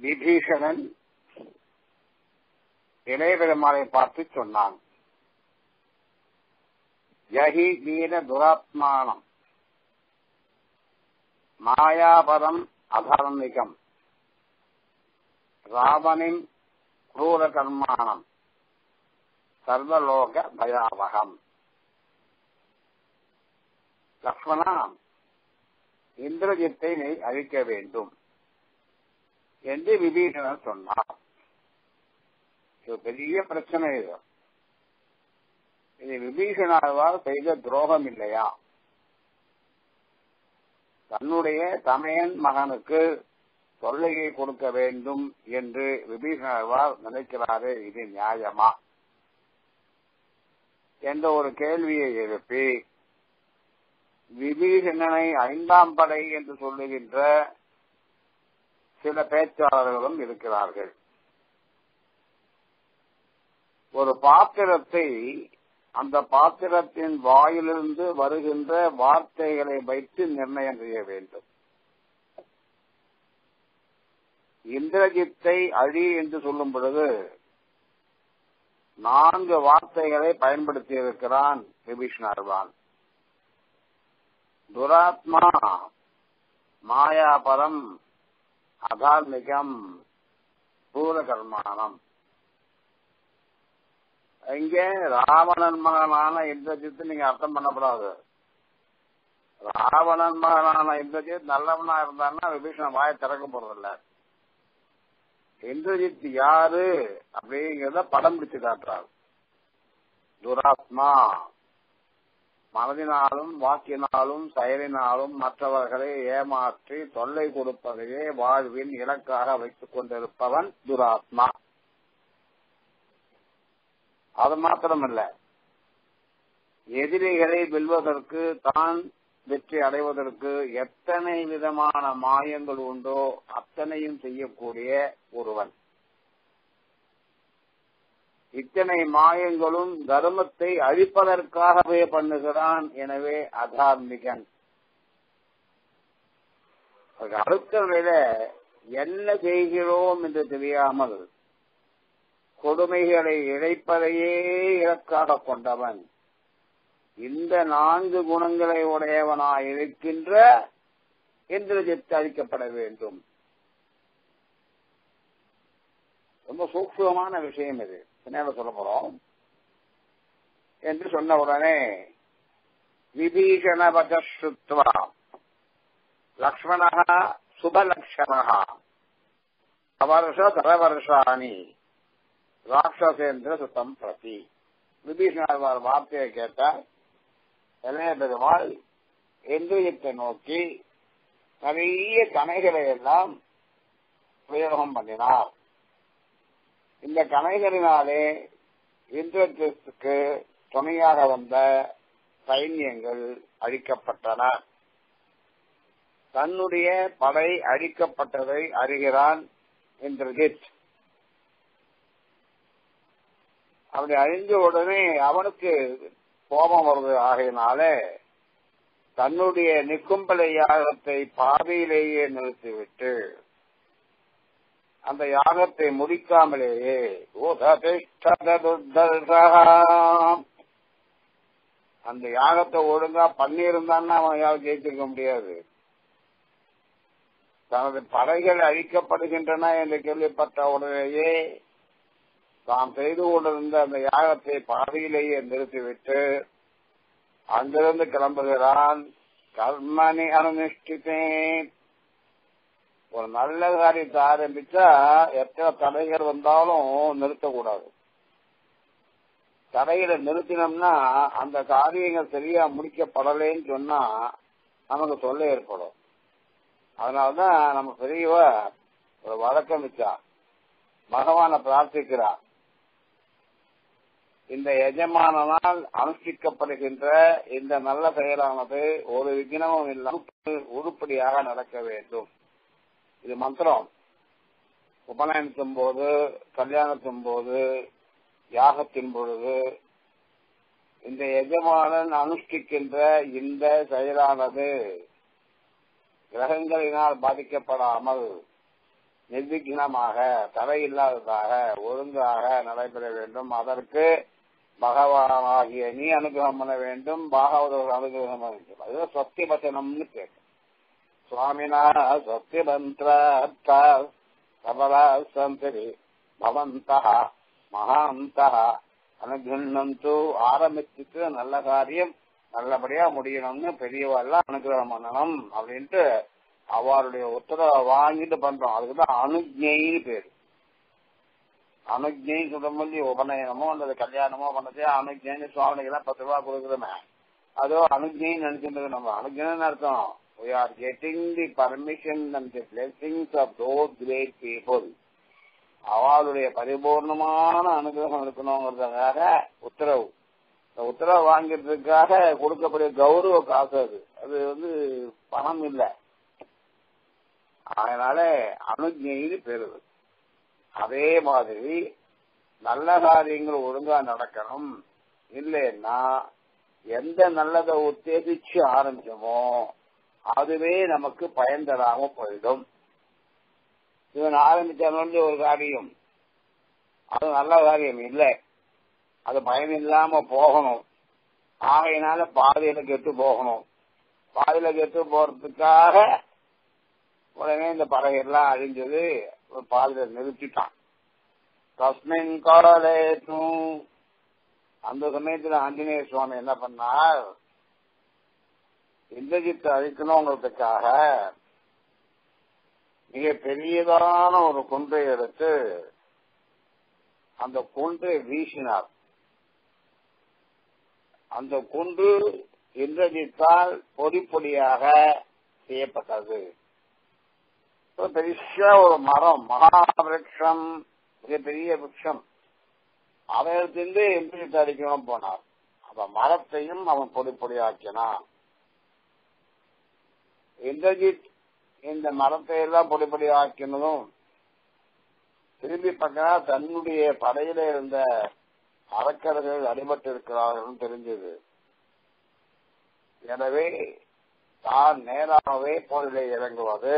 விபீஷணன் இளையபெருமானை பார்த்து சொன்னான். யஹி வீர துராத்மானம். மாயாபரம் அதர்மிகம் ராவனின் குரூர கர்மானம். சர்வலோக பயாவகம். லக்ஷ்மணா இந்திரஜித்தை நீ அழிக்க வேண்டும். என்று விபீஷணன் சொன்னார் இது பெரிய பிரச்சனை இது இது விபீஷணாவால் செய்த துரோகம் இல்லையா தன்னுடைய தமையன் மகனுக்கு தொல்லையை கொடுக்க வேண்டும் என்று விபீஷணர்வால் நினைக்கிறாரே இது நியாயமா என்ற ஒரு கேள்வியை எழுப்பி விபீஷணனை ஐந்தாம் படை என்று சொல்லுகின்ற சில பேச்சாளர்களும் இருக்கிறார்கள். ஒரு பாத்திரத்தை அந்த பாத்திரத்தின் வாயிலிருந்து வருகின்ற வார்த்தைகளை வைத்து நிர்ணயம் செய்ய வேண்டும். இந்திரஜித்தை அழி என்று சொல்லும் பொழுது நான்கு வார்த்தைகளை பயன்படுத்தி இருக்கிறான் விபீஷ்ணர்வான் துராத்மா மாயாபரம் அதார்மிகம் பூரகர்மானம் இங்கே ராவணன் மகனான இந்திரஜித் நீங்க அர்த்தம் பண்ணக்கூடாது. ராவணன் மகனான இந்திரஜித் நல்லவனா இருந்தான்னா விபீஷணன் வாயை திறக்க போறதில்ல. இந்திரஜித் யாரு அப்படிங்கிறத படம் பிடிச்சு காட்டுறாரு. துராத்மா. மனதினாலும் வாக்கினாலும் செயலினாலும் மற்றவர்களை ஏமாற்றி தொல்லை கொடுப்பதையே வாழ்வின் இலக்காக வைத்துக் கொண்டிருப்பவன் துராத்மா. அது மாத்திரமல்ல. எதிரிகளை வெல்வதற்கு தான் வெற்றி அடைவதற்கு எத்தனை விதமான மாயங்கள் உண்டோ அத்தனையும் செய்யக்கூடிய ஒருவன். இத்தனை மாயங்களும் தர்மத்தை அழிப்பதற்காகவே பண்ணுகிறான். எனவே அதார்மிகன். அடுத்த நிலையில என்ன செய்கிறோம் என்று தெரியாமல் கொடுமைகளை இழைப்பதையே இலக்காக கொண்டவன். இந்த நான்கு குணங்களை உடையவனாய் இருக்கின்ற இந்திரஜித்து அளிக்கப்பட வேண்டும். ரொம்ப சூக்ஷமான விஷயம் இது. பின்னால சொல்ல போறோம்? என்று சொன்ன உடனே விபீஷண வச்சுத்வா லக்ஷ்மண சுபலக்ஷண வருஷ தரவருஷாணி. ராட்சசேந்திர சுத்தம் பிரதி. விபீஷணர் வார்த்தையை கேட்டார் இளைய பெருமாள் இந்திரியத்தை நோக்கி நிறைய கணைகளை எல்லாம் பிரயோகம் பண்ணினார். இந்த கணைகளினாலே இந்திரத்துக்கு துணையாக வந்த சைன்யங்கள் அழிக்கப்பட்டன. தன்னுடைய படை அழிக்கப்பட்டதை அறிகிறான் இந்திரஜித். அப்படி அழிஞ்ச உடனே அவனுக்கு கோபம் வருது. ஆகையினாலே தன்னுடைய நிக்கும்பலை யாகத்தை பாதையிலேயே நிறுத்திவிட்டு அந்த யாகத்தை முடிக்காமலேயே அந்த யாகத்தை ஒழுங்கா பண்ணியிருந்தான்னா அவன் யாரும் ஜெயிச்சிருக்க முடியாது. தனது படைகள் அழிக்கப்படுகின்றன என்று கேள்விப்பட்ட உடனேயே தாம் செய்து கொண்டிருந்த அந்த யாகத்தை பாதையிலேயே நிறுத்திவிட்டு அங்கிருந்து கிளம்புகிறான். கர்மணி அனுஷ்டித்தேன் ஒரு நல்ல காரியத்தை ஆரம்பிச்சா எத்தனை தடைகள் வந்தாலும் நிறுத்தக்கூடாது. தடைகளை நிறுத்தினோம்னா அந்த காரியங்கள் சரியா முடிக்கப்படலைன்னு சொன்னா நமக்கு சொல்ல ஏற்படும். அதனாலதான் நம்ம பெரியவ ஒரு வழக்கம் வச்சா பகவான பிரார்த்திக்கிறா. இந்த எஜமானனால் அனுஷ்டிக்கப்படுகின்ற இந்த நல்ல செயலானது ஒரு விக்னமும் இல்லாமல் உருப்படியாக நடக்க வேண்டும். இது மந்திரம். உபநயனத்தின் போது கல்யாணத்தின் போது யாகத்தின் பொழுது இந்த எஜமானன் அனுஷ்டிக்கின்ற இந்த செயலானது கிரகங்களினால் பாதிக்கப்படாமல் நிர்விக்னமாக தடையில்லாததாக ஒழுங்காக நடைபெற வேண்டும். அதற்கு பகவானாகிய நீ அனுகிரகம் பண்ண வேண்டும். பாகவதர்கள் அனுகிரகம் பண்ண வேண்டும். அது சத்திய வச்சனம்னு கேட்கும் சுவாமினா சத்திய மந்திர சபலா சந்தரி பவந்தா மகாந்தா ஆரம்பிச்சுட்டு நல்ல காரியம் நல்லபடியா முடியணும்னு பெரியவாள்லாம் அனுகிரகம் பண்ணணும் அப்படின்ட்டு அவருடைய உத்தரவை வாங்கிட்டு பண்றோம். அதுக்குதான் அனுஜைன்னு பேரு. அனுஜை சொல்லும்போது உபநயனமோ அல்லது கல்யாணமோ பண்ணதே அனுஜைன்னு சுவாமிக்கு எல்லாம் பத்து ரூபா கொடுக்குறோமே. அதோ அனுஜைன்னு நினைச்சிட்டு நம்ம. அனுஜைன்னு அர்த்தம்? We are getting the permission and the blessings of those great people. அவளுடைய பரிபூர்ணமான அனுகிரகம் இருக்கணுங்கிறதுக்காக உத்தரவு. இந்த உத்தரவு வாங்கிறதுக்காக கொடுக்கக்கூடிய கௌரவ காசு அது. அது வந்து பணம் இல்லை. அதனால அனுஜைன்னு பெறுது அதே மாதிரி நல்ல காரியங்கள் ஒழுங்கா நடக்கணும். இல்லைன்னா எந்த நல்லதை உத்தேசிச்சு ஆரம்பிச்சோமோ அதுவே நமக்கு பயன் தராம போயிடும். இவன் ஆரம்பிச்சாலும் ஒரு காரியம். அது நல்ல காரியம் இல்லை. அது பயம் இல்லாம போகணும். ஆகையினால பாதையில கெட்டு போகணும். பாதையில கெட்டு போறதுக்காக உடனே இந்த பறவைகள்லாம் அழிஞ்சது பாதையில நிறுத்திட்டான். தஸ்மின் காலேற்றும் அந்த சமயத்துல ஆஞ்சநேய சுவாமி என்ன பண்ணார்? இந்திரஜித்தை அழிக்கணுங்கிறதுக்காக மிக பெரியதான ஒரு குன்றை எடுத்து அந்த குன்றை வீசினார். அந்த குன்று இந்திரஜித்தால் பொடி பொடியாக செய்யப்பட்டது பெரிய ஒரு மரம் மகாவிருஷம் மிகப்பெரிய விருஷம் அவன் எடுத்து இந்திரஜித்தை அடிக்கணும் போனார். அந்த மரத்தையும் அவன் பொடி பொடியாக்கினான் இந்திரஜித் இந்த மரத்தை எல்லாம் பொடிப்படி ஆக்கினதும் திரும்பி பார்த்தா தன்னுடைய படையில இருந்த அரக்கர்கள் அடிபட்டு இருக்கிறார்கள் தெரிஞ்சது. எனவே தான் நேராகவே போரிலே இறங்குவது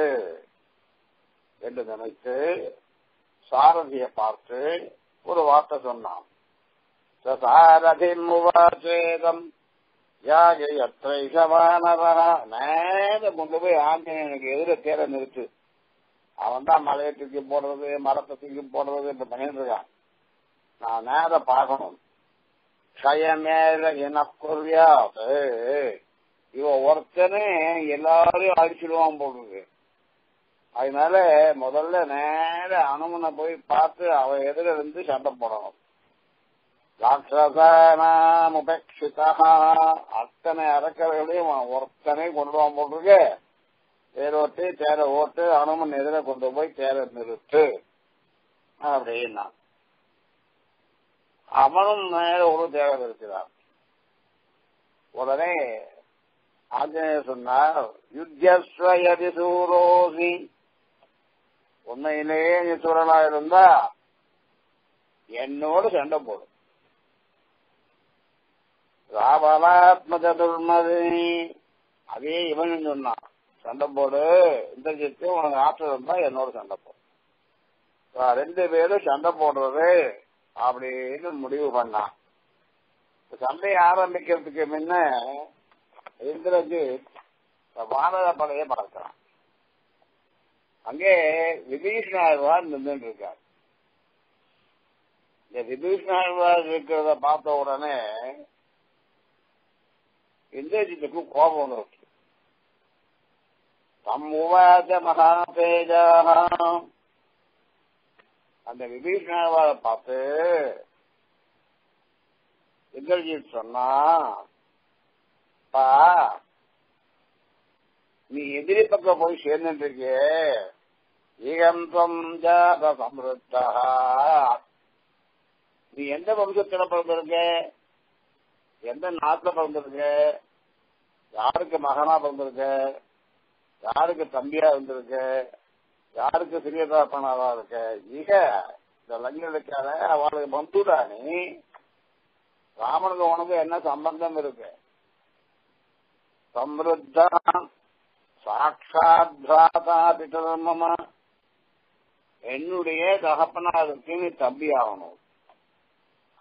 என்று நினைத்து சாரதியை பார்த்து ஒரு வார்த்தை சொன்னான். சாரதி முவசேதம் நேர கொண்டு போய் ஆஞ்சநேயனுக்கு எதிர தேர நிறுத்து. அவன் தான் மலையை தூக்கி போடுறது மரத்தை தூக்கி போடுறது இப்ப பண்ணிட்டு இருக்கான். நான் நேர பார்க்கணும். க்ஷயமேல எனக்குரியாது இவன் ஒருத்தனே எல்லாரையும் அடிச்சிடுவான் போடுறது அதனால முதல்ல நேர அனுமனை போய் பார்த்து அவன் எதிர இருந்து சண்டை போடணும். ராட்சசானாம் அத்தனை அரக்கர்களையும் ஒருத்தனை கொண்டு வாங்க போட்டிருக்கு. தேரோட்டு தேர ஓட்டு அனுமன் எதிர கொண்டு போய் தேர நிறுத்து. அப்படின்னா அவனும் மேல ஒரு தேவர் இருக்கிறார் உடனே ஆஞ்சநேயர் சொன்னார் யுத்தஸ்வயதி சூரோசி. உண்மையிலேயே நீ சூரனா இருந்தா என்னோடு சண்டை போடும். ராபலாத்ம சதுர்மதி அதே இவன் சொன்னான். சண்டை போடு. இந்த உனக்கு ஆற்றல் இருந்தா என்னோட சண்டை போடு. ரெண்டு பேரும் சண்டை போடுறது அப்படின்னு முடிவு பண்ணான். சண்டையை ஆரம்பிக்கிறதுக்கு முன்ன இந்திரஜித் வானர படையை பறக்கிறான் அங்கே விபீஷணாழ்வார் நின்று இருக்கார். இந்த விபீஷணாழ்வார் இருக்கிறத பார்த்த உடனே இந்திரஜித்துக்கும் கோபம் வந்துருச்சு தம் உவாச மகாபேஜாக அந்த விபீஷணாழ்வாரை பார்த்து இந்திரஜித் சொன்னா பா நீ எதிரி பக்கம் போய் சேர்ந்துட்டு இருக்கே ஈகந்தம் ஜாத சம்ருத்தா நீ எந்த வம்சத்தில் பிறந்திருக்க? எந்த நாட்டுல பிறந்திருக்க? யாருக்கு மகனா பிறந்திருக்க? யாருக்கு தம்பியா இருந்திருக்க? யாருக்கு சிறிய தகப்பனாவா இருக்க? இக இந்த லஞ்சம் அவளுக்கு பந்துடா நீ ராமனுக்கு உனக்கு என்ன சம்பந்தம் இருக்கு? சம்ருத்தா சாட்சாத் பிதர்மமா என்னுடைய தகப்பனாருக்கு நீ தம்பி ஆகணும்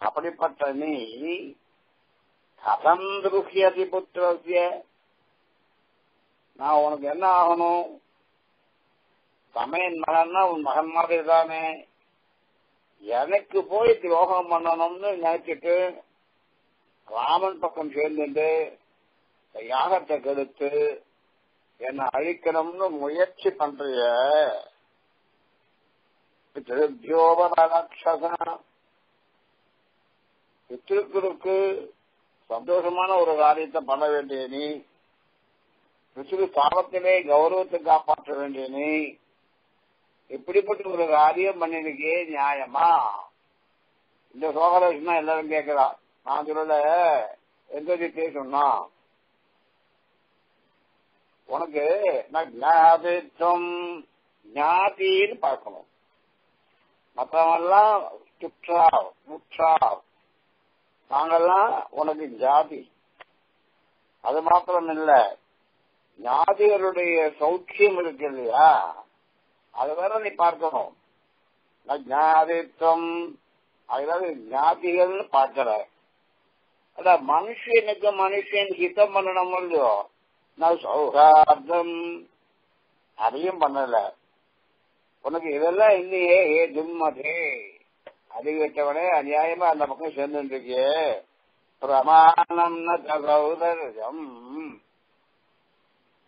அப்படிப்பட்ட நீ கதம் துருக்கியதி புத்திரசிய நான் உனக்கு என்ன ஆகணும்? சமையன் மகன்னா உன் மகன் மாதிரி தானே. எனக்கு போய் துரோகம் பண்ணணும்னு நினைச்சிட்டு ராமன் பக்கம் சேர்ந்துட்டு யாகத்தை கெடுத்து என்னை அழிக்கணும்னு முயற்சி பண்றிய. பித்ருபியோபராட்சசா பித்ருக்களுக்கு சந்தோஷமான ஒரு காரியத்தை பண்ண வேண்டிய நீ பிசுறு சாபத்திலே கௌரவத்தை காப்பாற்ற வேண்டிய நீ இப்படிப்பட்ட ஒரு காரியம் பண்ணிருக்கே நியாயமா? இந்த சோகலட்சுமா எல்லாரும் கேட்கிறா. நான் சொல்லல. எந்த சொன்னா? உனக்கு நான் ஞாபகம் ஞாதின்னு பார்க்கணும். மற்றவெல்லாம் சுற்றா முற்றா நாங்கெல்லாம் உனக்கு ஜாதி. அது மாத்திரம் இல்ல ஞாதிகளுடைய சௌக்கியம் இருக்கு இல்லையா? அது வேற நீ பார்க்கணும். ஜாதித்வம் அதாவது ஞாதிகள்னு பார்க்கிற. அட மனுஷனுக்கு மனுஷன் ஹிதம் பண்ணணும் இல்லையோ? நான் சௌகார்த்தம். அதையும் பண்ணல. உனக்கு இதெல்லாம் இல்லையே ஏ துன்மதே அதிகட்டவனே அநியாயமா அந்த பக்கம் சேர்ந்து இருக்கியே பிரமாணம் சகோதரம்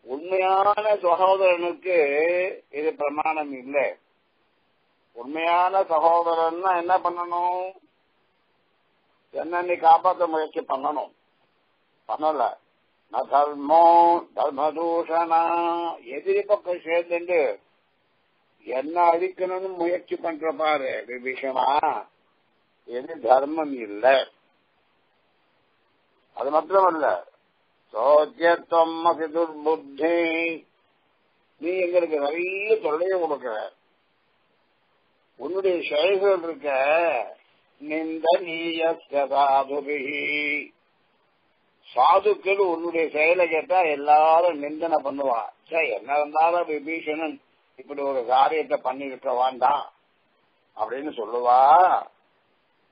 உண்மையான சகோதரனுக்கு இது பிரமாணம் இல்லை. உண்மையான சகோதரன்னா என்ன பண்ணணும்? என்ன நீ காப்பாற்ற முயற்சி பண்ணணும்? பண்ணல. தர்மோ தர்மதூஷணா. எதிரி பக்கம் சேர்ந்துட்டு என்ன அழிக்கணும்னு முயற்சி பண்ற பாரு விபீஷணா. இது தர்மம் இல்ல. அது மாத்திரமல்ல. சோத்தியத்துவம் அசி துர்புத்தி நீ எங்களுக்கு நிறைய தொல்லையை கொடுக்கிற. உன்னுடைய செயல்கள் இருக்க. நிந்த நீய சாதுக்கள் உன்னுடைய செயலை கேட்டா எல்லாரும் நிந்தனை பண்ணுவான் சரி என்ன இருந்தாலும் விபீஷணன் இப்படி ஒரு காரியத்தை பண்ணிருக்க வேண்டாம் அப்படின்னு சொல்லுவா.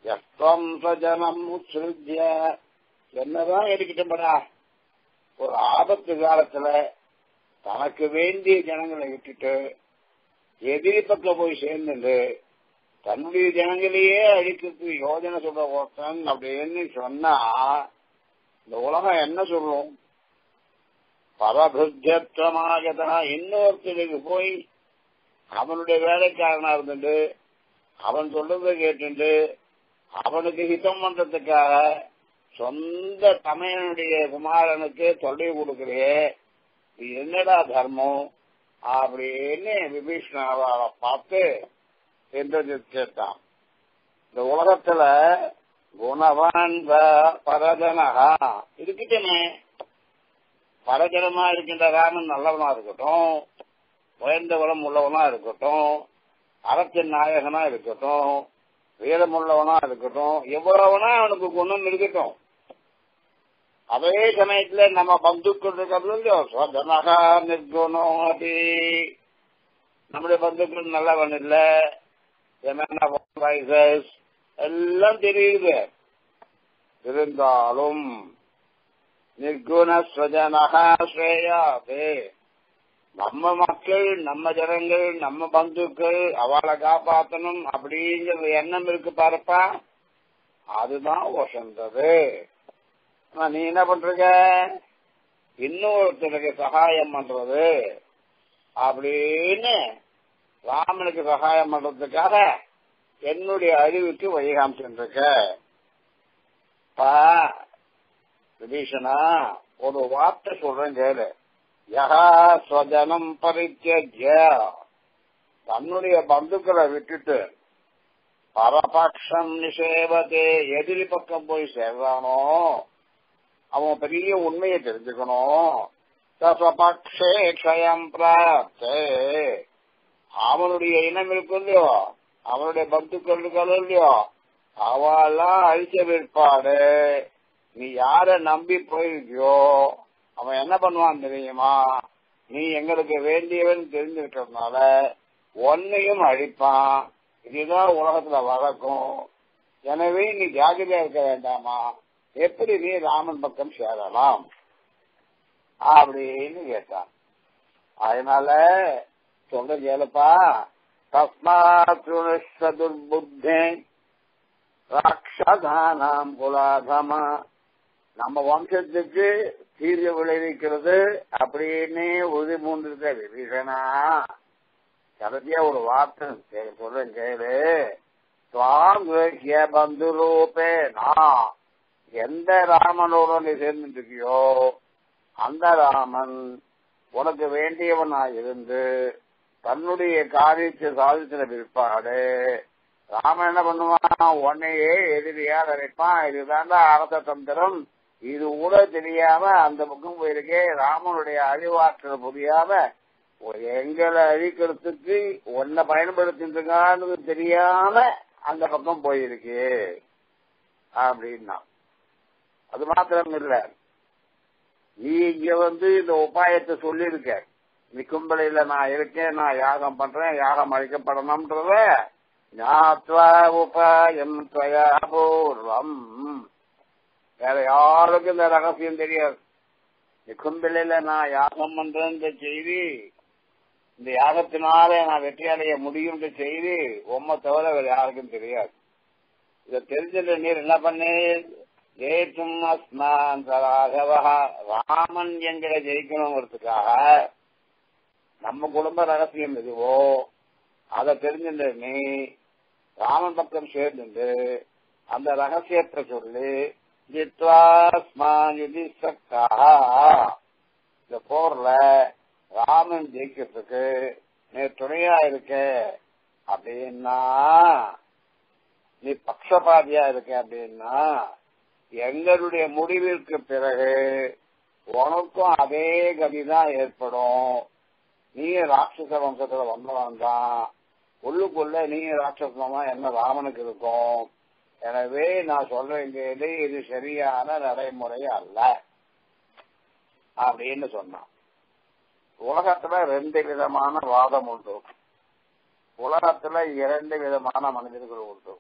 எத்தம் சஜனம் உத்ஸ்ருத்ய என்னதான் இருக்கட்டும்படா ஒரு ஆபத்து காலத்துல தனக்கு வேண்டிய ஜனங்களை விட்டுட்டு எதிரி பக்கம் போய் சேர்ந்துட்டு தன்னுடைய ஜனங்களையே அழிக்கிறதுக்கு யோஜனை சொல்ற ஒருத்தன் அப்படின்னு சொன்னா இந்த உலகம் என்ன சொல்லும்? பரபுத்தியமாகதா இன்னொருத்தருக்கு போய் அவனுடைய வேலைக்காரனா இருந்துட்டு அவன் சொல்றதை கேட்டுட்டு அவனுக்கு ஹிதம் பண்றதுக்காக சொந்த தமையனுடைய குமாரனுக்கு தொல்லை கொடுக்கிறே என்னடா தர்மம்? அப்படின்னு விபீஷ்ணாவை பார்த்து என்று கேட்டான். இந்த உலகத்துல குணவான் பரதனகா இருக்கட்டுமே பரஜனமா இருக்கின்ற ராமன் நல்லவனா இருக்கட்டும் உயர்ந்த வளம் உள்ளவனா இருக்கட்டும் அரசின் நாயகனா இருக்கட்டும் வீரமுள்ளவனா இருக்கட்டும் எவ்வளவுனா அவனுக்கு குணம் இருக்கட்டும். அதே சமயத்துல நம்ம பந்துக்கள் இருக்கிறது இல்லையோ நிர்குணம் அப்படி நம்முடைய பந்துக்கள் நல்லவன் இல்ல. எல்லாம் தெரியுது. இருந்தாலும் நிர்குண ஸ்வஜனகா ஸ்ரேயா நம்ம மக்கள் நம்ம ஜனங்கள் நம்ம பந்துக்கள் அவளை காப்பாத்தணும் அப்படிங்கிற எண்ணம் இருக்கு பாருப்பா. அதுதான் உசந்தது நீ என்ன பண்றீங்க? இன்னொருத்தருக்கு சகாயம் பண்றது அப்படின்னு ராமனுக்கு சகாயம் பண்றதுக்காக என்னுடைய அறிவுக்கு வழிகாமிச்சுருக்க விபீஷனா ஒரு வார்த்தை சொல்றேன் கேளு. யகா ஸ்வஜனம் பரித்திய தன்னுடைய பந்துக்களை விட்டுட்டு பரபக்ஷம் நிஷேவதே எதிரி பக்கம் போய் சேர்றானோ? அவன் பெரிய உண்மையை தெரிஞ்சுக்கணும். தசபக்ஷே க்ஷயம் பிராப்தே. அவனுடைய இனம் இருக்கும் இல்லையோ அவனுடைய பந்துக்கள் இருக்கோ இல்லையோ அவெல்லாம் அழிச்ச விற்பாடு நீ யார நம்பி போயிருக்கியோ? அவன் என்ன பண்ணுவான் தெரியுமா? நீ எங்களுக்கு வேண்டியவன் தெரிஞ்சிருக்கிறதுனால ஒன்னையும் அழிப்பான். இதுதான் உலகத்துல வழக்கம். எனவே நீ ஜாகிரதையா இருக்க வேண்டாமா? எப்படி நீ ராமன் பக்கம் சேரலாம்? அப்படின்னு கேட்டான். அதனால சொல்ற கேளுப்பா. தஸ்மாதுர்புத்தே ராட்சதானாம் குலாதமா நம்ம வம்சத்துக்கு தீர்வு விளைவிக்கிறது அப்படின்னு உறுதி பூண்டிருக்க விபீஷனா கடைசியா ஒரு வார்த்தை சொல்றேன் கேளு. சுவாமிய பந்து ரூபே நான் எந்த ராமனோட நீ சேர்ந்துட்டு இருக்கியோ அந்த ராமன் உனக்கு வேண்டியவனா இருந்து தன்னுடைய காரியத்தை சாதிச்சிட பிற்பாடு. ராமன் என்ன பண்ணுவான்? உன்னையே எதிரியா நினைப்பான். இதுதான்டா அரச தந்திரம். இது கூட தெரியாம அந்த பக்கம் போயிருக்கே ராமனுடைய அறிவாற்றல் புரியாம எங்களை அழிக்கிறதுக்கு ஒன்ன பயன்படுத்திட்டு தெரியாம அந்த பக்கம் போயிருக்கு. அப்படின்னா. அது மாத்திரம் இல்ல. நீ இங்க வந்து இந்த உபாயத்தை சொல்லியிருக்க நீ கும்பலையில நான் இருக்கேன் நான் யாகம் பண்றேன் யாகம் அழிக்கப்படணும்ன்றத ஞாத்வா உபாயம் பூர்வம். வேற யாருக்கும் இந்த ரகசியம் தெரியாது. நீ நான் யாகம் பண்றேன்ற செய்தி இந்த யாகத்தினால நான் வெற்றி அடைய முடியும் செய்தி உண்மை தவிர வேற யாருக்கும் தெரியாது. இதை தெரிஞ்சிட்ட நீர் என்ன பண்ணு ஜெயிக்கும் அஸ்மான் ராகவா ராமன் எங்களை ஜெயிக்கணுங்கிறதுக்காக நம்ம குடும்ப ரகசியம் எதுவோ அதை தெரிஞ்சின்ற நீ ராமன் பக்கம் சேர்ந்து அந்த ரகசியத்தை சொல்லி இந்த போர்ல ராமன் ஜெயிக்கிறதுக்கு நீ துணையா இருக்க அப்படின்னா நீ பக்ஷபாதியா இருக்க அப்படின்னா எங்களுடைய முடிவிற்கு பிறகு உனக்கும் அதே கதிதான் ஏற்படும். நீ ராட்சச வம்சத்துல வந்தவன் தான் உள்ளுக்குள்ள நீ ராட்சசமா என்ன ராமனுக்கு இருக்கும்? எனவே நான் சொல்ல வேண்டியது இது சரியான நடைமுறை அல்ல. அப்படின்னு சொன்னான். உலகத்துல ரெண்டு விதமான வாதம் உண்டு. உலகத்துல இரண்டு விதமான மனிதர்கள் உண்டு.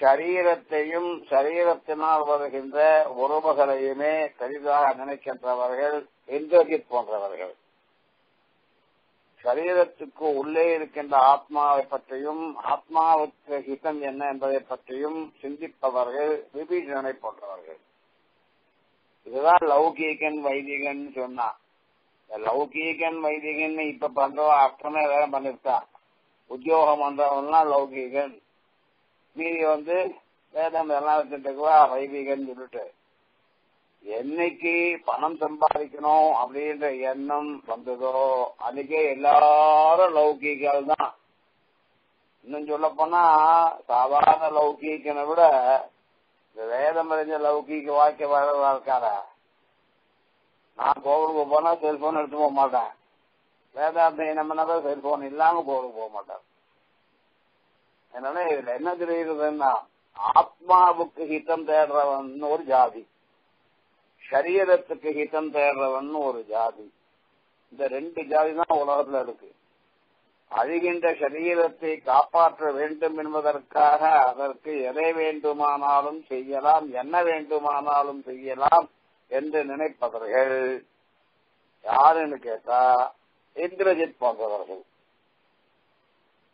சரீரத்தையும் சரீரத்தினால் வருகின்ற உறவுகளையுமே பெரிதாக நினைக்கின்றவர்கள் இந்திரஜித் போன்றவர்கள். சரீரத்துக்கு உள்ளே இருக்கின்ற ஆத்மாவை பற்றியும் ஆத்மாவுக்கு ஹிதம் என்ன என்பதை பற்றியும் சிந்திப்பவர்கள் விபீஷனை போன்றவர்கள். இதுதான் லௌகீகன் வைதிகன் சொன்னா. லௌகீகன் வைதிகன் இப்ப பண்றவன் அர்த்தமே வேற பண்ணிருக்கான் உத்தியோகம் பண்றவன்லாம் லௌகீகன். மீதி வந்து வேதம் எல்லாம் வச்சுட்டுக்குவா வைதிகன் சொல்லிட்டு. என்னைக்கு பணம் சம்பாதிக்கணும் அப்படின்ற எண்ணம் வந்ததோ அன்னைக்கே எல்லாரும் லௌகீகள் தான். இன்னும் சொல்ல போனா சாதாரண லௌகீகனை விட இந்த வேதம் அறிஞ்ச லௌகீக வாழ்க்கை வாழ்வா இருக்கார நான் கோவிலுக்கு போனா செல்போன் எடுத்து போக மாட்டேன். வேதாந்தம் என்ன பண்ணாத செல்போன் இல்லாம கோவிலுக்கு போக மாட்டேன். அதனால இதுல என்ன தெரியுதுன்னா ஆத்மாவுக்கு ஹிதம் தேடுறவன் ஒரு ஜாதி. சரீரத்துக்கு ஹிதம் தேடுறவன் ஒரு ஜாதி. இந்த ரெண்டு ஜாதி தான் உலகத்துல இருக்கு. அழிகின்ற சரீரத்தை காப்பாற்ற வேண்டும் என்பதற்காக அதற்கு எதை வேண்டுமானாலும் செய்யலாம் என்ன வேண்டுமானாலும் செய்யலாம் என்று நினைப்பவர்கள். யாருன்னு கேட்டா இந்திரஜித் போன்றவர்கள்.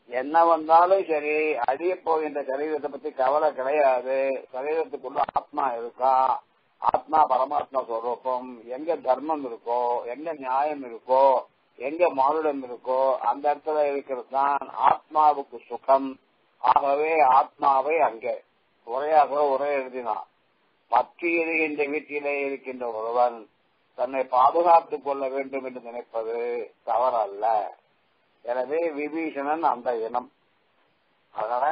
என்ன வந்தாலும் சரி அழிய போகின்ற சரீரத்தை பத்தி கவலை கிடையாது. சரீரத்துக்குள்ள ஆத்மா இருக்கா? ஆத்மா பரமாத்மா ஸ்வரூபம் எங்க தர்மம் இருக்கோ எங்க நியாயம் இருக்கோ எங்க மானுடம் இருக்கோ அந்த இடத்துல இருக்கிறது தான் ஆத்மாவுக்கு சுகம். ஆகவே ஆத்மாவை அங்கே. உரையாக உரை எழுதினான் பற்றி எரிகின்ற வீட்டிலே இருக்கின்ற ஒருவன் தன்னை பாதுகாத்துக் கொள்ள வேண்டும் என்று நினைப்பது தவறல்ல. எனவே விபீஷணன் அந்த இனம். அதனால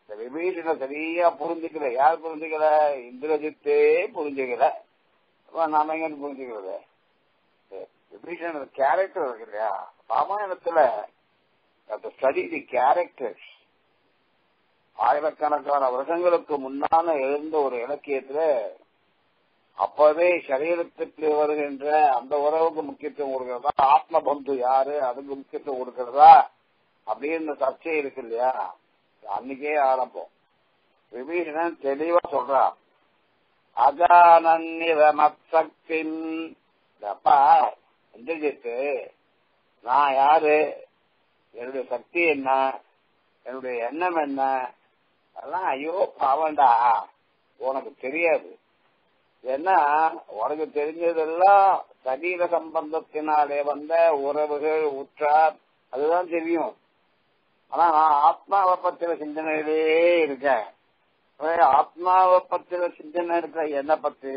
இந்த விபீஷண சரியா புரிஞ்சுக்கல. யார் புரிஞ்சுக்கல? இந்திரஜித்தே புரிஞ்சுக்கல. நாம எங்க புரிஞ்சுக்கிறது? விபீஷண கேரக்டர் இருக்கு இல்லையா? ராமாயணத்துல ஸ்டடி தி கேரக்டர்ஸ் ஆயிரக்கணக்கான வருஷங்களுக்கு முன்னால எழுந்த ஒரு இலக்கியத்துல அப்பவே சரீரத்துக்கு வருகின்ற அந்த உறவுக்கு முக்கியத்துவம் கொடுக்கிறதா? ஆத்ம பந்து யாரு? அதுக்கு முக்கியத்துவம் கொடுக்கிறதா? அப்படின்னு சர்ச்சை இருக்கு இல்லையா? அன்னைக்கே ஆரம்பம். விபீஷணன் தெளிவா சொல்றான் அஜானன்னிரமத்சக்தின் அப்பா இந்திரஜித்து நான் யாரு? என்னுடைய சக்தி என்ன? என்னுடைய எண்ணம் என்ன? அதெல்லாம் ஐயோ பாவண்டா உனக்கு தெரியாது. ஏன்னா உனக்கு தெரிஞ்சதெல்லாம் சரீர சம்பந்தத்தினாலே வந்த உறவுகள் உற்றார் அதுதான் தெரியும். ஆனா நான் ஆத்மாவை பத்திர சிந்தனையிலே இருக்கேன். ஆத்மாவை பத்திர சிந்தனை இருக்க என்ன பத்தி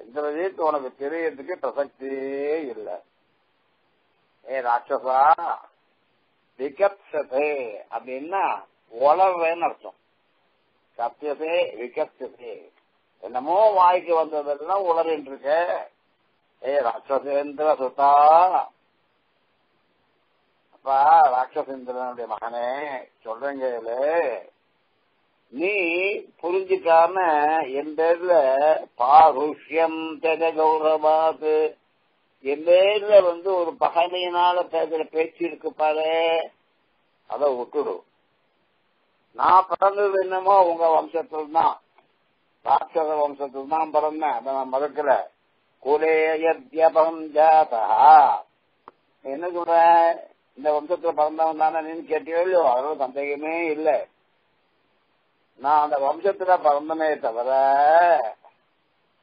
என்றதே உனக்கு தெரியறதுக்கு பிரசக்தியே இல்லை. ஏ ராட்சசா விகப்சதே அப்படின்னா உளவேன்னு அர்த்தம். சத்தியதே விகப்சதே. என்னமோ வாய்க்கு வந்ததெல்லாம் உளறின்னு இருக்க ஏ ராட்சசேந்திர சுதா அப்பா ராட்சசேந்திரனுடைய மகனே சொல்றேங்க நீ புரிஞ்சுக்காம என் பேர்ல பாருஷ்யம் தெக கௌரவாது. என் பேர்ல வந்து ஒரு பகைமையினால பேசுற பேச்சு இருக்கு பாரு. அத விட்டுடு. நான் பிறந்தது என்னமோ உங்க வம்சத்தில் தான் ராட்சத வம்சத்தில் தான் பிறந்தேன். அதை நான் மறக்கல. குலேயத்யபம் ஜாதா என்ன சொல்ற? இந்த வம்சத்துல பிறந்தவன் தானே நீன்னு கேட்டியோ இல்லையோ? அதோட சந்தேகமே இல்லை. நான் அந்த வம்சத்துல பிறந்தனே தவிர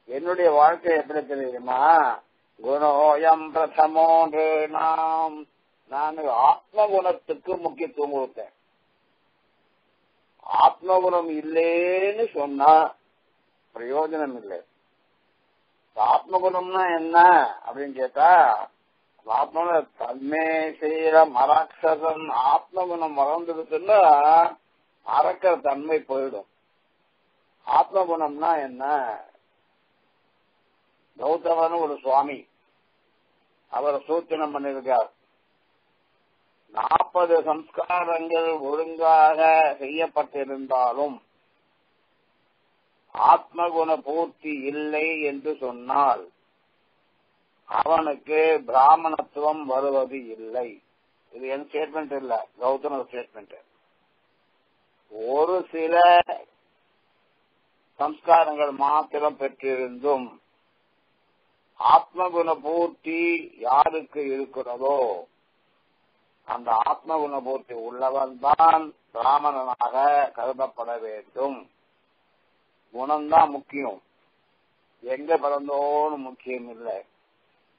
என்னுடைய வாழ்க்கை எப்படி தெரியுமா? குணோயம் பிரதமோன்று நாம் நான் ஆத்ம குணத்துக்கு முக்கியத்துவம் கொடுத்தேன். ஆத்ம குணம் இல்லேன்னு சொன்னா பிரயோஜனம் இல்லை. ஆத்ம குணம்னா என்ன அப்படின்னு கேட்டா ஆத்மன தன்மே செய்யற மராட்சசன் ஆத்ம குணம் மறந்துடுச்சுன்னா அறக்கிற தன்மை போயிடும். ஆத்ம குணம்னா என்ன? கௌதமன் ஒரு சுவாமி. அவர் சூச்சனம் பண்ணிருக்கார் நாற்பது சம்ஸ்காரங்கள் ஒழுங்காக செய்யப்பட்டிருந்தாலும் ஆத்மகுண பூர்த்தி இல்லை என்று சொன்னால் அவனுக்கு பிராமணத்துவம் வருவது இல்லை. இது என் ஸ்டேட்மெண்ட் இல்ல கௌதம ஸ்டேட்மெண்ட் ஒரு சில சம்ஸ்காரங்கள் மாத்திரம் பெற்றிருந்தும் ஆத்மகுண பூர்த்தி யாருக்கு இருக்கிறதோ அந்த ஆத்மகுண பூர்த்தி உள்ளவன் தான் பிராமணனாக கருதப்பட வேண்டும். குணம்தான் முக்கியம். எங்க பிறந்தோன்னு முக்கியம் இல்லை.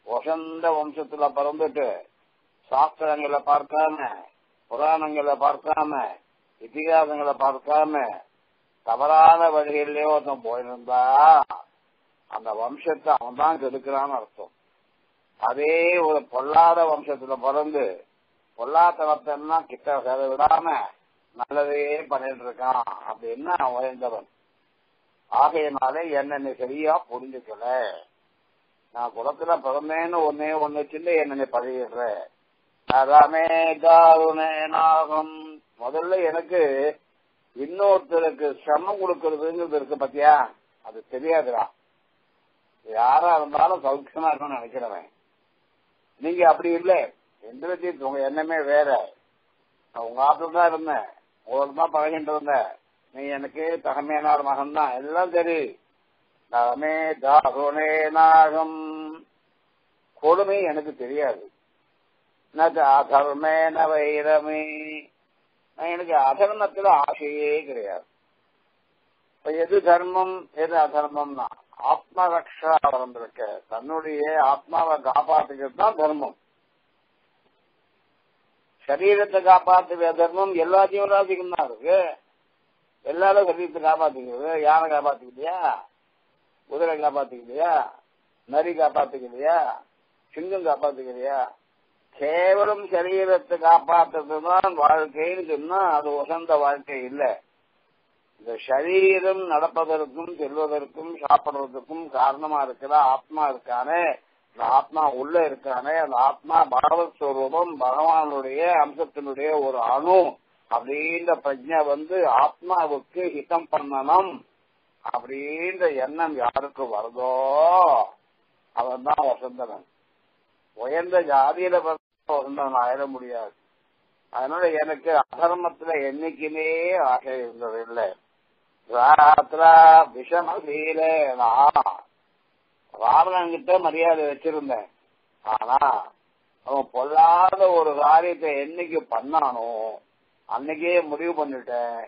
வசந்த வம்சத்துல பிறந்துட்டு சாஸ்திரங்களை பார்க்காம புராணங்களை பார்க்காம இத்திகாசங்களை பார்க்காம தவறான வழிகளிலே ஒருத்தன் போயிருந்தா அந்த வம்சத்தை அவன் தான் கெடுக்கிறான்னு அர்த்தம். அதே ஒரு பொல்லாத வம்சத்துல பிறந்து பொல்லாத்தனத்தெல்லாம் கிட்ட சேர விடாம நல்லதே பண்ணிட்டு இருக்கான் அப்படின்னு அவன் உயர்ந்தவன் ஆகையினாலே என்னென்ன சரியா புரிஞ்சுக்கல. நான் குளத்துல பிறந்தேன்னு ஒன்னே ஒன்னு வச்சுட்டு என்ன பழகிடுற அதாமே தாருணேனாகும். முதல்ல எனக்கு இன்னொருத்தருக்கு சிரமம் கொடுக்கறதுங்கிறது இருக்கு பத்தியா? அது தெரியாதுடா. யாரா இருந்தாலும் சௌக்கியமா இருக்கணும்னு நினைக்கிறவன். நீங்க அப்படி இல்லை. எந்திரத்தி உங்க எண்ணமே வேற. நான் உங்க ஆத்துல தான் இருந்தேன். உங்களுக்கு தான் பழகிட்டு இருந்தேன். நீ எனக்கு தகமையான மகன் தான் எல்லாம் சரி. நாமே தாருணே நாகம். கொடுமை எனக்கு தெரியாது. அதர்மேன வைரமே. எனக்கு அதர்மத்துல ஆசையே கிடையாது. எது தர்மம்? எது அதர்மம்னா ஆத்ம ரக்ஷா வந்திருக்க தன்னுடைய ஆத்மாவை காப்பாத்துக்கிறது தான் தர்மம். சரீரத்தை காப்பாத்துக்கிற தர்மம் எல்லா ஜீவராசிக்கும் தான் இருக்கு எல்லாரும் சரீரத்தை காப்பாத்திக்கிறது. யானை காப்பாத்துக்கிட்டியா? குதிரை காப்பாத்திக்கலையா நரி காப்பாத்துக்கலையா சிங்கம் காப்பாத்துக்கலையா கேவலம் சரீரத்தை காப்பாத்துறதுதான் வாழ்க்கைன்னு சொன்னா அது உகந்த வாழ்க்கை இல்லை. இந்த சரீரம் நடப்பதற்கும் செல்வதற்கும் சாப்பிடுறதுக்கும் காரணமா இருக்கிற ஆத்மா இருக்கானே. அந்த ஆத்மா உள்ள இருக்கானே. அந்த ஆத்மா பகவத் ஸ்வரூபம் பகவானுடைய அம்சத்தினுடைய ஒரு அணு. அப்படின்ற பிரஜை வந்து ஆத்மாவுக்கு ஹிதம் பண்ணணும். அப்படின்ற எண்ணம் யாருக்கு வருதோ அவன் தான் வசந்தனன். உயர்ந்த ஜாதியில வசந்தன் ஆயிட முடியாது. அதனால எனக்கு அதர்மத்துல என்னைக்குமே ஆசை இருந்தது இல்லை ராத்திரா விஷமசீல ராவணன் கிட்ட மரியாதை வச்சிருந்தேன். ஆனா அவன் பொல்லாத ஒரு காரியத்தை என்னைக்கு பண்ணானோ அன்னைக்கே முடிவு பண்ணிட்டேன்.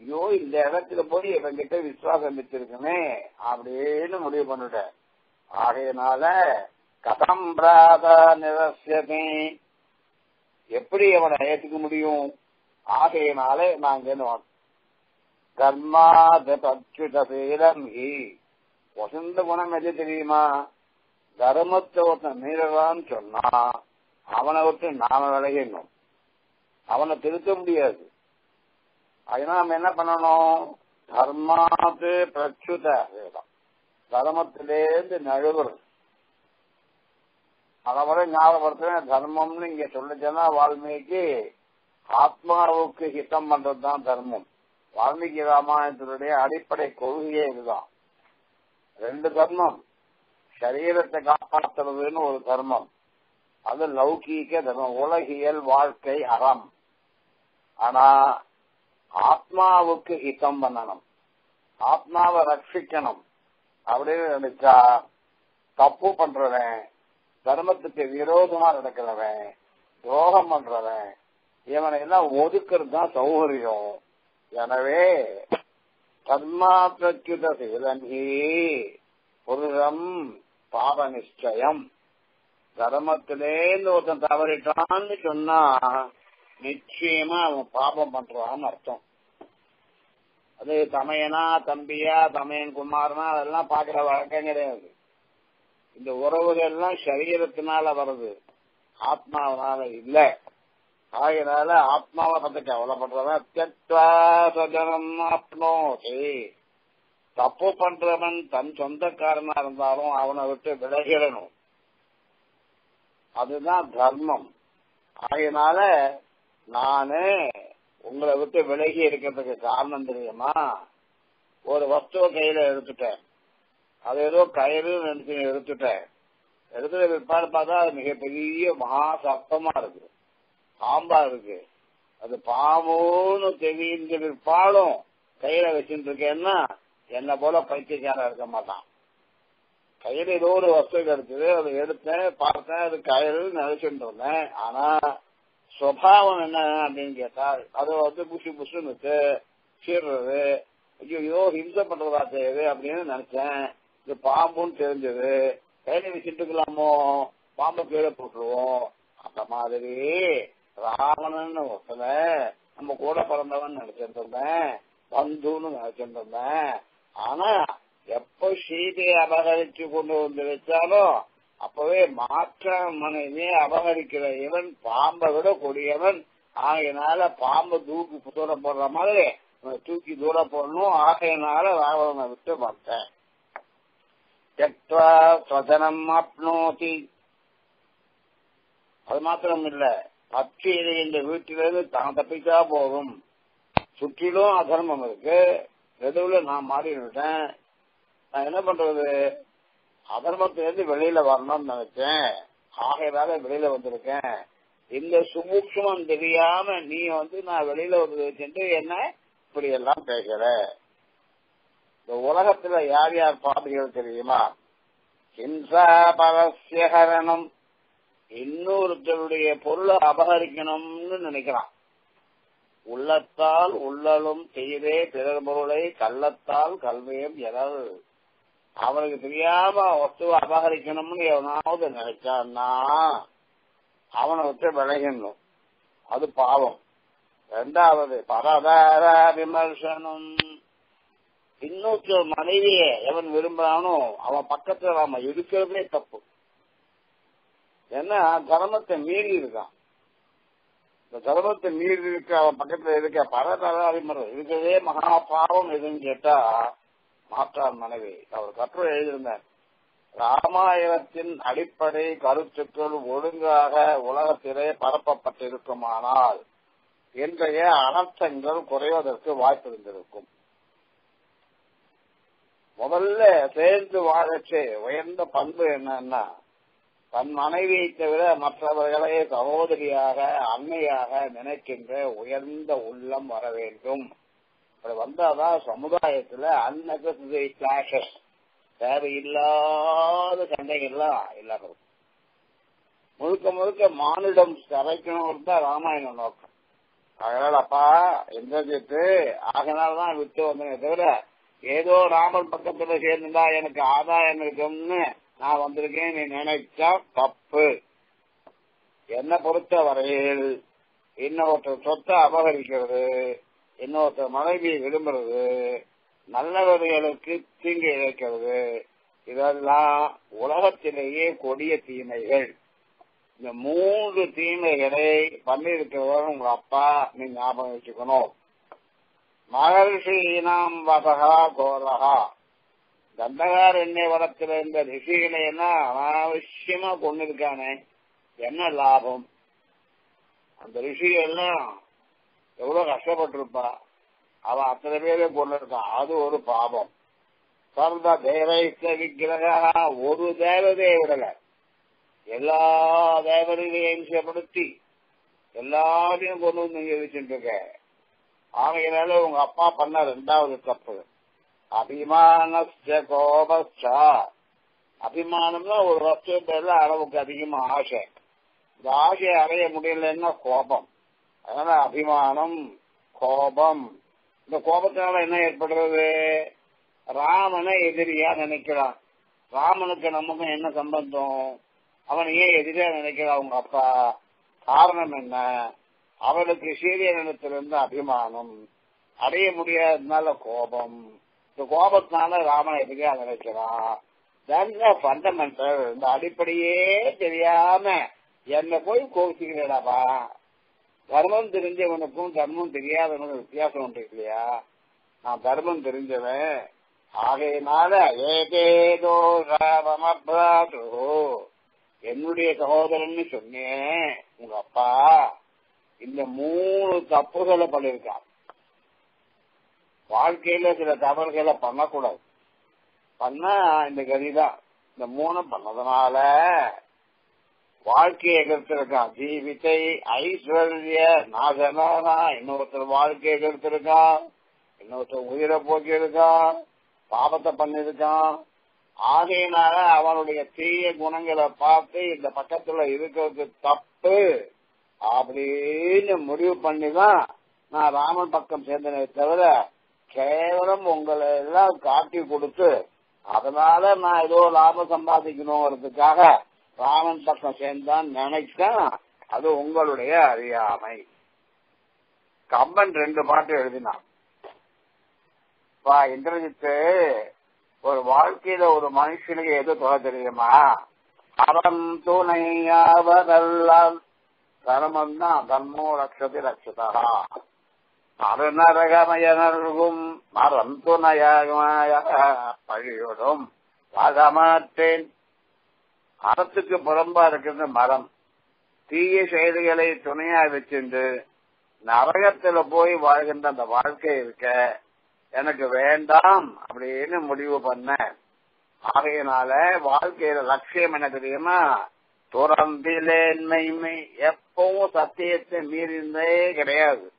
ஐயோ இந்த இடத்துல போய் இவங்கிட்ட விசுவாசம் வச்சிருக்கனே அப்படின்னு முடிவு பண்ணிட்ட. ஆகையினால கதம் பிராத நிரசியமே எப்படி அவனை ஏற்றுக்க முடியும்? ஆகையினாலே நாங்க கர்மாதீலம் ஹி. வசந்த குணம் எது தெரியுமா? தர்மத்தை ஒருத்தன் மீறலான்னு சொன்னா அவனை விட்டு நாம விளையணும் அவனை திருத்த முடியாது. அதனால நம்ம என்ன பண்ணணும் தர்மாத்து பிரச்சுத தர்மத்திலேருந்து நழுவுறது அதவரை ஞாபகப்படுத்துவேன் தர்மம்னு இங்க சொல்லிச்சேன்னா வால்மீகி ஆத்மாவுக்கு ஹிதம் பண்றதுதான் தர்மம் வால்மீகி ராமாயணத்தினுடைய அடிப்படை கொள்கையே இதுதான் ரெண்டு தர்மம் சரீரத்தை காப்பாற்றுறதுன்னு ஒரு தர்மம் அது லௌகீக தர்மம் உலகியல் வாழ்க்கை அறம் ஆனா ஆத்மாவுக்கு ஹிதம் பண்ணணும். ஆத்மாவை ரட்சிக்கணும். அப்படின்னு நினைச்சா தப்பு பண்றவன் தர்மத்துக்கு விரோதமா நடக்கிறவன் துரோகம் பண்றவன் இவனை எல்லாம் ஒதுக்கிறது தான் சௌகரியம். எனவே கர்மாத்தியுத சீலன்ஹி புருஷம் பாப நிச்சயம் தர்மத்திலேருந்து ஒருத்தன் தவறிட்டான்னு சொன்னா நிச்சயமா அவன் பாபம் பண்றான்னு அர்த்தம். அது தமையனா தம்பியா தமையன் குமாரனா அதெல்லாம் பாக்குற வழக்கம் கிடையாது. இந்த உறவுகள் எல்லாம் சரீரத்தினால வருது. ஆத்மாவனால இல்ல. ஆகையினால ஆத்மாவை பத்தி கவலைப்படுறவன் தியக்வா சஜனம் ஆப்னோதி. தப்பு பண்றவன் தன் சொந்தக்காரனா இருந்தாலும் அவனை விட்டு விலகிடணும். அதுதான் தர்மம். ஆகினால நானு உங்களை விட்டு விலகி இருக்கிறதுக்கு காரணம் தெரியுமா? ஒரு வஸ்துவ கையில எடுத்துட்டேன். அது ஏதோ கயிறு நினைச்சு எடுத்துட்டேன். எடுத்துட்டு பிற்பாடு பார்த்தா அது மிகப்பெரிய மகா சப்தமா இருக்கு. பாம்பா இருக்கு. அது பாம்புன்னு தெரிஞ்ச பிற்பாடும் கையில வச்சுட்டு இருக்கேன்னா என்ன போல பைத்தியக்காரன் இருக்க மாட்டான். கையில ஏதோ ஒரு வஸ்து கிடைச்சது அதை எடுத்தேன் பார்த்தேன் அது கயிறு நினைச்சுட்டு இருந்தேன். ஆனா சுவாவம் என்ன அப்படின்னு கேட்டா அது வந்து புஷு புஷுன்னு சீர்றது. ஐயோ ஏதோ ஹிம்சை பண்றதா செய்யுது அப்படின்னு நினைச்சேன். இது பாம்புன்னு தெரிஞ்சது. கையில வச்சுட்டுக்கலாமோ பாம்பு கீழே போட்டுருவோம். அந்த மாதிரி ராவணன் ஒருத்தன நம்ம கூட பிறந்தவன் நினைச்சிட்டு இருந்தேன். பந்துன்னு நினைச்சிட்டு இருந்தேன். ஆனா எப்ப சீதையை அபகரிச்சு கொண்டு வந்து வச்சாலும் அப்பவே மாற்ற மனைவியை அபகரிக்கிற இவன் பாம்பை விட கொடியவன். ஆகையினால பாம்பை தூக்கி தூரம் போடுற மாதிரி தூக்கி தூர போடணும். ஆகையினால ராவணனை விட்டு பார்த்தேன் ஸ்வதனம் அப்னோதி அது மாத்திரம் இல்ல பற்றி இந்த வீட்டிலிருந்து தான் தப்பிச்சா போகும் சுற்றிலும் அதர்மம் இருக்கு. நடுவில் நான் மாறி விட்டேன் நான் என்ன பண்றது? அதர்மத்திலிருந்து வெளியில வரணும்னு நினைச்சேன். ஆகையால வெளியில வந்திருக்கேன். இந்த சுமூக்ஷமம் தெரியாம நீ வந்து நான் வெளியில வந்து வச்சுட்டு என்ன இப்படி எல்லாம் பேசுற? இந்த உலகத்துல யார் யார் பாதைகள் தெரியுமா? ஹிம்சா பரஸ்யகரணம் இன்னொருத்தருடைய பொருளை அபகரிக்கணும்னு நினைக்கிறான். உள்ளத்தால் உள்ளலும் செய்தே பிறர் பொருளை கள்ளத்தால் கல்வியும் எதாவது அவனுக்கு தெரியாம வஸ்துவை அபகரிக்கணும்னு எவனாவது நினைச்சான்னா அவனை விட்டு விளையணும் அது பாவம். ரெண்டாவது பரதார விமர்சனம். இன்னொரு மனைவிய எவன் விரும்புறானோ அவன் பக்கத்துல நாம இருக்கிறதே தப்பு. ஏன்னா தர்மத்தை மீறி இருக்கான். இந்த தர்மத்தை மீறி இருக்க அவன் பக்கத்துல இருக்க பரதார விமர்சனம் இருக்கிறதே மகா பாவம் எதுன்னு கேட்டா மாற்றார் மனைவி. அவர் கட்டுரை எழுதியிருந்தார். ராமாயணத்தின் அடிப்படை கருத்துக்கள் ஒழுங்காக உலகத்திலே பரப்பப்பட்டிருக்குமானால் இன்றைய அனர்த்தங்கள் குறைவதற்கு வாய்ப்பு இருந்திருக்கும் முதல்ல சேர்ந்து வாழச்சே உயர்ந்த பண்பு என்னன்னா தன் மனைவியை தவிர மற்றவர்களை சகோதரியாக அன்னையாக நினைக்கின்ற உயர்ந்த உள்ளம் வர வேண்டும். அப்படி வந்தாதான் சமுதாயத்துல அன்னெசரி கிளாஷஸ் தேவையில்லாத சண்டைகள்லாம் இல்லாம முழுக்க முழுக்க மானிடம் கரைக்கணும் தான் ராமாயணம் நோக்கம். அதனால அப்பா இந்திரஜித்து ஆகனால்தான் விட்டு வந்தேன் தவிர ஏதோ ராமன் பக்கத்துல சேர்ந்துட்டா எனக்கு ஆதாயம் இருக்கும்னு நான் வந்திருக்கேன் நீ நினைச்சா தப்பு. என்னை பொறுத்த வரையில் இன்னொருத்தர் சொத்தை அபகரிக்கிறது. இன்னொருத்தர் மனைவியை விரும்புறது நல்லவர்களுக்கு தீங்கு இழைக்கிறது. இதெல்லாம் உலகத்திலேயே கொடிய தீமைகள். இந்த மூன்று தீமைகளை பண்ணிருக்கிறவர் உங்க அப்பா நீ ஞாபகம் வச்சுக்கணும். மகர்ஷியினாம் வசகா கோரகா கந்தகார் எண்ணெய் இந்த ரிஷிகளை எல்லாம் அனாவசியமா கொண்டிருக்கானே என்ன லாபம்? அந்த ரிஷிகள் எல்லாம் எவ்வளவு கஷ்டப்பட்டிருப்பா? அவன் அத்தனை பேரே கொண்டு இருக்கான் அது ஒரு பாபம் சர்வ தேவைத்த விக்கிரகா ஒரு தேவதையை விடல. எல்லா தேவதைகளையும் செயல்படுத்தி எல்லாரையும் கொண்டு வந்து இங்க வச்சுட்டு இருக்க. ஆகையினால உங்க அப்பா பண்ண ரெண்டாவது தப்பு. அபிமான கோபஸ்டா அபிமானம்னா ஒரு வஸ்து பேர்ல அளவுக்கு அதிகமா ஆசை. இந்த ஆசையை அடைய முடியலன்னா கோபம். அதனால அபிமானம் கோபம். இந்த கோபத்தினால என்ன ஏற்படுறது? ராமனை எதிரியா நினைக்கிறான். ராமனுக்கு நமக்கும் என்ன சம்பந்தம்? அவன் ஏன் எதிரியா நினைக்கிறான் அவங்க அப்பா. காரணம் என்ன? அவனுக்கு சீரிய நிலத்திலிருந்து அபிமானம். அடைய முடியாததுனால கோபம். இந்த கோபத்தினால ராமனை எதிரியா நினைக்கிறான். ஃபண்டமெண்டல் இந்த அடிப்படையே தெரியாம என்ன போய் கோபிச்சுக்கிறேடாப்பா தர்மம் தெரிஞ்சவனுக்கும் தர்மம் தெரியாதவனுக்கும் வித்தியாசம் உண்டு இல்லையா? நான் தர்மம் தெரிஞ்சவன். ஆகையினால ஏதேதோ என்னுடைய சகோதரன் சொன்னேன் உங்க அப்பா இந்த மூணு தப்புகளை பண்ணிருக்கான் வாழ்க்கையில சில தவறுகளை பண்ணக்கூடாது. பண்ணா இந்த கதிதான். இந்த மூணு பண்ணதுனால வாழ்க்கையை கெடுத்திருக்கான் ஜீவித்தை ஐஸ்வர்ய நாசனானா இன்னொருத்தர் வாழ்க்கையை கெடுத்திருக்கான் இன்னொருத்தர் உயிரை போக்கியிருக்கான். பாபத்தை பண்ணிருக்கான் ஆகையினால அவனுடைய தீய குணங்களை பார்த்து இந்த பக்கத்துல இருக்கிறது தப்பு அப்படின்னு முடிவு பண்ணிதான் நான் ராமன் பக்கம் சேர்ந்தனே தவிர கேவலம் உங்களை எல்லாம் காட்டி கொடுத்து அதனால நான் ஏதோ லாபம் சம்பாதிக்கணுங்கிறதுக்காக ராமன் பக்கம் சேர்ந்தான் நினைச்சேன் அது உங்களுடைய அறியாமை. கம்பன் ரெண்டு பாட்டு எழுதினான். இந்திரஜித்து ஒரு வாழ்க்கையில ஒரு மனுஷனுக்கு எது தொகை தெரியுமா? அறம் துணையாவதெல்லாம் தர்மம் தான் தர்மோ ரக்ஷதி ரக்ஷதா. அருணரகமயனர்கும் மரம் துணையாக பழியோடும் வாழமாட்டேன் அறத்துக்கு புறம்பா இருக்கிறது மரம். தீய செயல்களை துணையா வச்சுண்டு நரகத்துல போய் வாழ்கின்ற அந்த வாழ்க்கை இருக்க எனக்கு வேண்டாம் அப்படின்னு முடிவு பண்ண. ஆகையினால வாழ்க்கையில லட்சியம் என்ன தெரியுமா? துறந்திலேன்மை எப்பவும் சத்தியத்தை மீறிந்தே கிடையாது.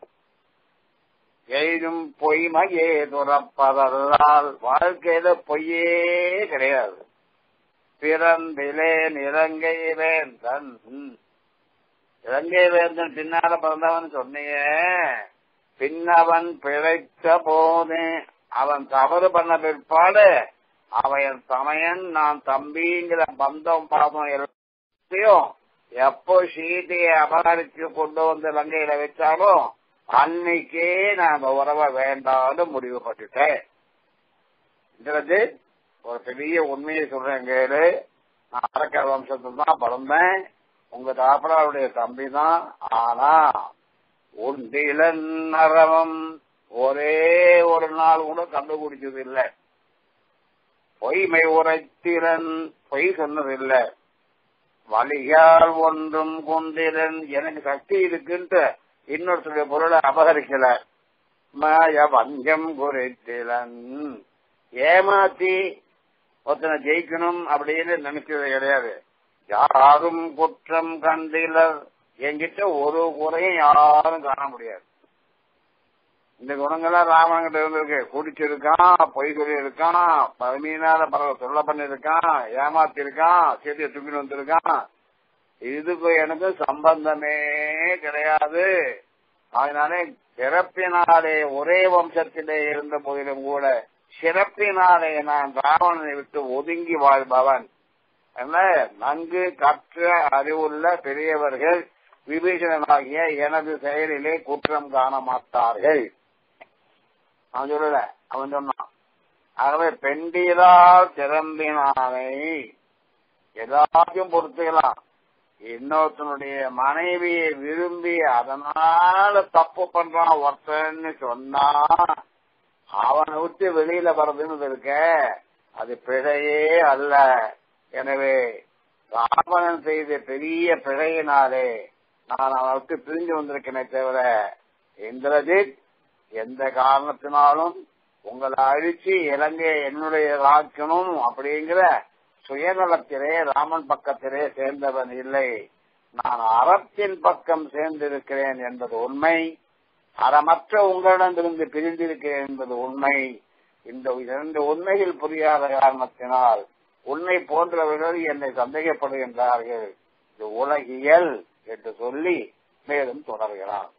எய்தும் பொய்மையே துறப்பதல்லால் வாழ்க்கையில பொய்யே கிடையாது. பிறந்திலேன் இலங்கை வேந்தன் இலங்கை வேந்தன் பின்னால பிறந்தவன் சொன்னியே பின்னவன் பிழைத்த போது அவன் தவறு பண்ண பிற்பாடு அவன் சமயன் நான் தம்பிங்கிற பந்தம் பாதம் எல்லாத்தையும் எப்போ சீதையை அபகரிச்சு கொண்டு வந்து இலங்கையில வச்சாலும் அன்னைக்கே நான் உறவை வேண்டாம்னு முடிவு பண்ணிட்டேன். ஒரு பெரிய உண்மையை சொல்றேன் கேளு நான் அரக்கர் வம்சத்துல தான் பிறந்தேன். உங்க தாப்பனாருடைய தம்பி தான். ஆனா உண்டிலன் நரவம் ஒரே ஒரு நாள் கூட கண்டுபிடிச்சது இல்ல பொய்மை உரைத்திறன் பொய் சொன்னதில்ல. வழியால் ஒன்றும் கொண்டிலன். எனக்கு சக்தி இருக்குன்ட்டு இன்னொருத்தருடைய பொருளை அபகரிக்கல. மாய வஞ்சம் குறித்திலன். ஏமாத்தி ஒருத்தனை ஜெயிக்கணும் அப்படின்னு நினைச்சது கிடையாது. யாரும் குற்றம் கண்டிலர். என்கிட்ட ஒரு குறையும் யாரும் காண முடியாது. இந்த குணங்கள்லாம் ராமன்கிட்ட இருந்திருக்கு. குடிச்சிருக்கான் பொய் சொல்லியிருக்கான் பழமையினால பரவ சொல்ல பண்ணிருக்கான் ஏமாத்தி இருக்கான் செய்தியை தூக்கிட்டு வந்திருக்கான். இதுக்கு எனக்கு சம்பந்தமே கிடையாது. அதனாலே பிறப்பினாலே ஒரே வம்சத்திலே இருந்த போதிலும் கூட சிறப்பினாலே நான் ராவணனை விட்டு ஒதுங்கி வாழ்பவன். என்ன? நன்கு கற்ற அறிவுள்ள பெரியவர்கள் விபீஷணனாகிய எனது செயலிலே குற்றம் காண மாட்டார்கள். அவன் சொல்லல. அவன் சொன்னான். ஆகவே பெண்டீரால் திறம்பினானை எல்லாத்தையும் பொறுத்துக்கலாம். இன்னொருத்தனுடைய மனைவியை விரும்பி அதனால தப்பு பண்றான் ஒருத்தன்னு சொன்னா அவனை விட்டு வெளியில வர்றதுன்னு இருக்க அது பிழையே அல்ல. எனவே ராவணன் செய்த பெரிய பிழையினாலே நான் அவனை விட்டு பிரிஞ்சு வந்திருக்கேனே தவிர இந்திரஜித் எந்த காரணத்தினாலும் உங்களை அழிச்சு இலங்கையை என்னுடைய ஆக்கணும் அப்படிங்கிற சுயநலத்திலே ராமன் பக்கத்திலே சேர்ந்தவன் இல்லை. நான் அறத்தின் பக்கம் சேர்ந்திருக்கிறேன் என்பது உண்மை. அறமற்ற உங்களிடமிருந்து பிரிந்திருக்கிறேன் என்பது உண்மை. இந்த இரண்டு உண்மையில் புரியாத காரணத்தினால் உன்னை போன்றவர்கள் என்னை சந்தேகப்படுகின்றார்கள். இது உலகியல் என்று சொல்லி மேலும் தொடர்கிறார்.